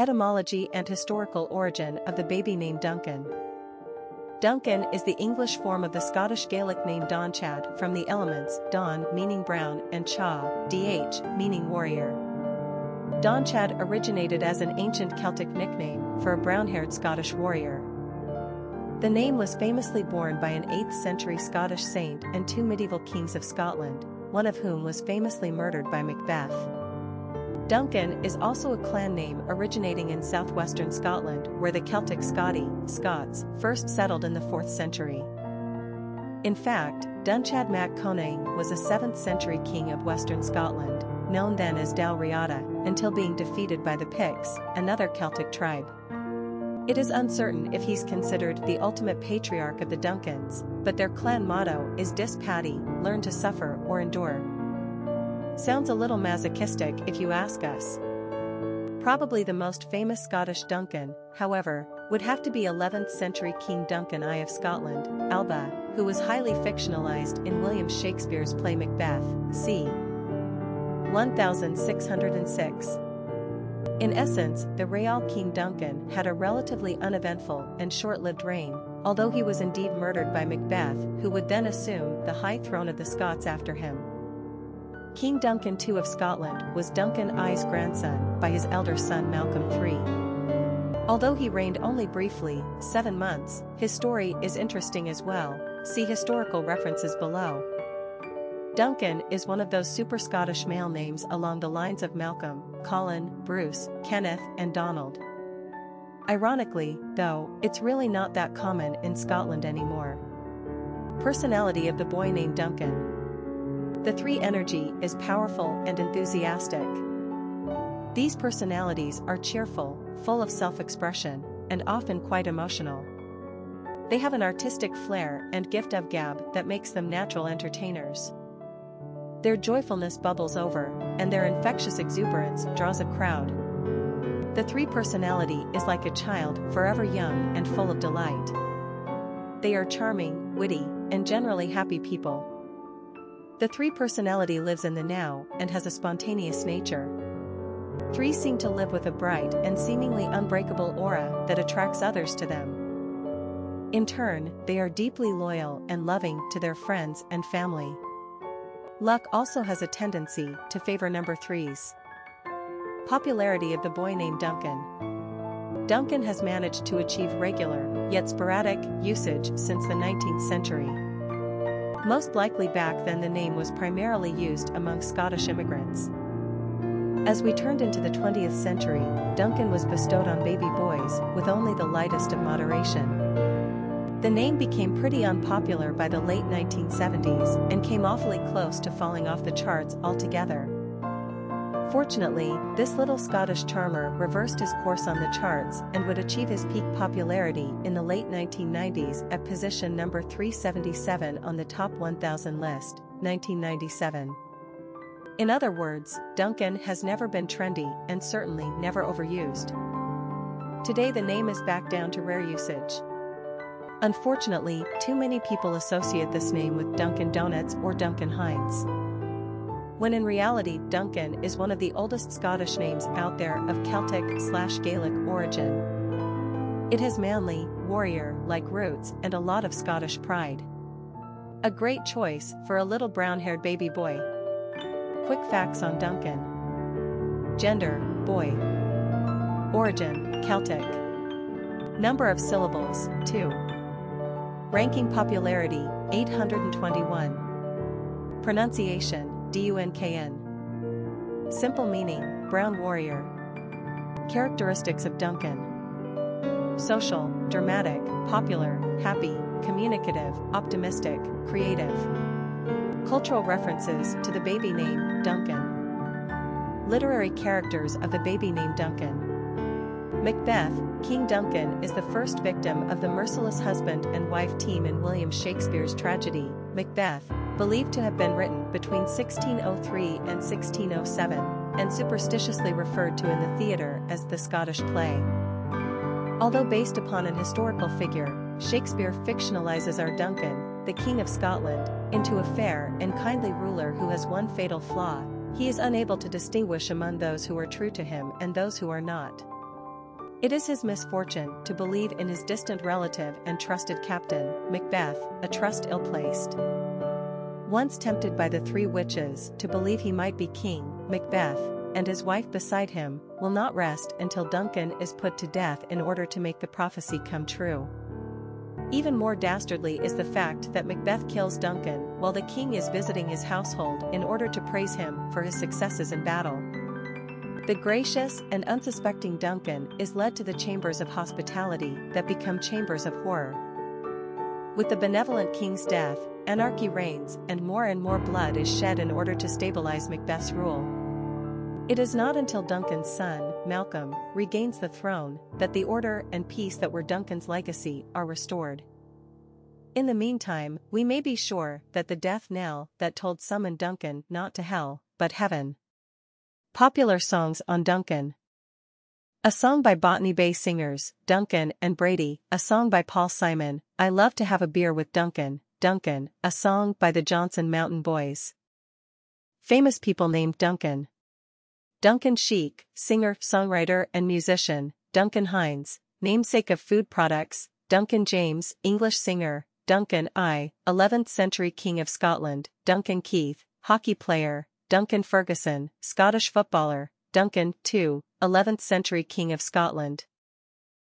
Etymology and historical origin of the baby name Duncan. Duncan is the English form of the Scottish Gaelic name Donnchadh from the elements donn meaning brown and Cha, dh meaning warrior. Donnchadh originated as an ancient Celtic nickname for a brown-haired Scottish warrior. The name was famously borne by an 8th century Scottish saint and two medieval kings of Scotland, one of whom was famously murdered by Macbeth. Duncan is also a clan name originating in southwestern Scotland where the Celtic Scoti, Scots, first settled in the 4th century. In fact, Dunchad mac Conaill was a 7th century king of western Scotland, known then as Dalriada, until being defeated by the Picts, another Celtic tribe. It is uncertain if he's considered the ultimate patriarch of the Duncans, but their clan motto is Disce pati, learn to suffer or endure. Sounds a little masochistic if you ask us. Probably the most famous Scottish Duncan, however, would have to be 11th century King Duncan I of Scotland, Alba, who was highly fictionalized in William Shakespeare's play Macbeth, c. 1606. In essence, the Real King Duncan had a relatively uneventful and short-lived reign, although he was indeed murdered by Macbeth who would then assume the high throne of the Scots after him. King Duncan II of Scotland was Duncan I's grandson by his elder son Malcolm III. Although he reigned only briefly, seven months, his story is interesting as well, see historical references below. Duncan is one of those super Scottish male names along the lines of Malcolm, Colin, Bruce, Kenneth, and Donald. Ironically, though, it's really not that common in Scotland anymore. Personality of the boy named Duncan. The three energy is powerful and enthusiastic. These personalities are cheerful, full of self-expression, and often quite emotional. They have an artistic flair and gift of gab that makes them natural entertainers. Their joyfulness bubbles over, and their infectious exuberance draws a crowd. The three personality is like a child, forever young and full of delight. They are charming, witty, and generally happy people. The three personality lives in the now and has a spontaneous nature. Three seem to live with a bright and seemingly unbreakable aura that attracts others to them. In turn, they are deeply loyal and loving to their friends and family. Luck also has a tendency to favor number threes. Popularity of the boy named Duncan. Duncan has managed to achieve regular, yet sporadic, usage since the 19th century. Most likely back then the name was primarily used among Scottish immigrants. As we turned into the 20th century, Duncan was bestowed on baby boys with only the lightest of moderation. The name became pretty unpopular by the late 1970s and came awfully close to falling off the charts altogether. Fortunately, this little Scottish charmer reversed his course on the charts and would achieve his peak popularity in the late 1990s at position number 377 on the top 1000 list, 1997. In other words, Duncan has never been trendy and certainly never overused. Today the name is back down to rare usage. Unfortunately, too many people associate this name with Dunkin' Donuts or Duncan Hines when in reality Duncan is one of the oldest Scottish names out there of Celtic-slash-Gaelic origin. It has manly, warrior-like roots and a lot of Scottish pride. A great choice for a little brown-haired baby boy. Quick facts on Duncan. Gender, boy. Origin, Celtic. Number of syllables, 2. Ranking popularity, 821. Pronunciation, D-U-N-K-N. Simple meaning, brown warrior. Characteristics of Duncan. Social, dramatic, popular, happy, communicative, optimistic, creative. Cultural references to the baby name, Duncan. Literary characters of the baby name Duncan. Macbeth, King Duncan is the first victim of the merciless husband and wife team in William Shakespeare's tragedy, Macbeth, believed to have been written between 1603 and 1607, and superstitiously referred to in the theatre as the Scottish play. Although based upon an historical figure, Shakespeare fictionalizes our Duncan, the King of Scotland, into a fair and kindly ruler who has one fatal flaw, he is unable to distinguish among those who are true to him and those who are not. It is his misfortune to believe in his distant relative and trusted captain, Macbeth, a trust ill-placed. Once tempted by the three witches to believe he might be king, Macbeth, and his wife beside him, will not rest until Duncan is put to death in order to make the prophecy come true. Even more dastardly is the fact that Macbeth kills Duncan while the king is visiting his household in order to praise him for his successes in battle. The gracious and unsuspecting Duncan is led to the chambers of hospitality that become chambers of horror. With the benevolent king's death, anarchy reigns and more and more blood is shed in order to stabilize Macbeth's rule. It is not until Duncan's son, Malcolm, regains the throne that the order and peace that were Duncan's legacy are restored. In the meantime, we may be sure that the death knell that told summoned Duncan not to hell, but heaven. Popular songs on Duncan. A song by Botany Bay singers, Duncan and Brady, a song by Paul Simon, I Love to Have a Beer with Duncan, Duncan, a song by the Johnson Mountain Boys. Famous people named Duncan. Duncan Sheik, singer, songwriter, and musician, Duncan Hines, namesake of food products, Duncan James, English singer, Duncan I, 11th century King of Scotland, Duncan Keith, hockey player, Duncan Ferguson, Scottish footballer, Duncan, II, 11th century King of Scotland.